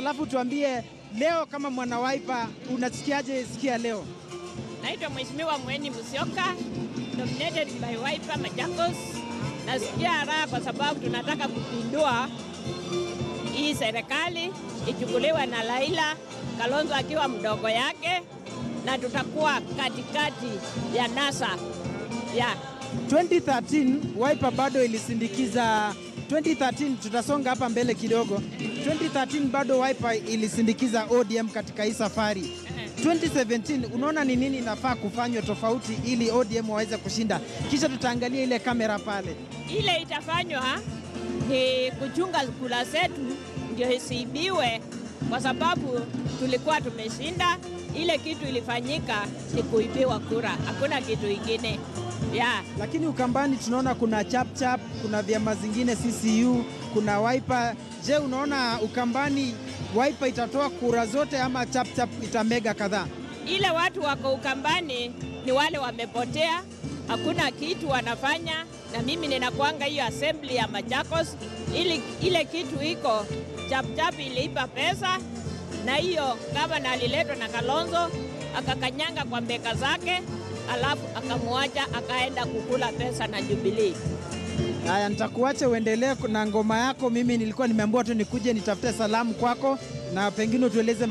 alafu tuambie leo kama mwana waipa unasikiaje sikia leo? Naitwa Mheshimiwa Mweni Musyoka, nominated by Wiper Machakos. Nasikia raha kwa sababu tunataka kupindua hii serikali ichukuliwe na Laila Kalonzo akiwa mdogo yake, na tutakuwa katikati ya NASA ya yeah. 2013 Wiper bado ilisindikiza 2013, tutasonga hapa mbele kidogo. 2013 bado Wiper ilisindikiza ODM katika hii safari. 2017 unaona ni nini inafaa kufanywa tofauti ili ODM waweze kushinda, kisha tutaangalia ile kamera pale. ile itafanywa ni kuchunga kula zetu ndio isiibiwe, kwa sababu tulikuwa tumeshinda. Ile kitu ilifanyika ni kuibiwa kura, hakuna kitu ingine ya Lakini Ukambani tunaona kuna Chapchap, kuna vyama zingine CCU, kuna Wiper. Je, unaona Ukambani Wiper itatoa kura zote ama Chapchap itamega kadhaa? ile watu wako Ukambani ni wale wamepotea, hakuna kitu wanafanya, na mimi ninakuanga hiyo assembly ya Machakos, ili ile kitu iko Chapchap iliipa pesa, na hiyo gavana aliletwa na Kalonzo akakanyanga kwa mbeka zake, alafu akamwacha akaenda kukula pesa na Jubilee. Haya, nitakuacha uendelee na ngoma yako. Mimi nilikuwa nimeambiwa tu nikuje nitafute salamu kwako na pengine utueleze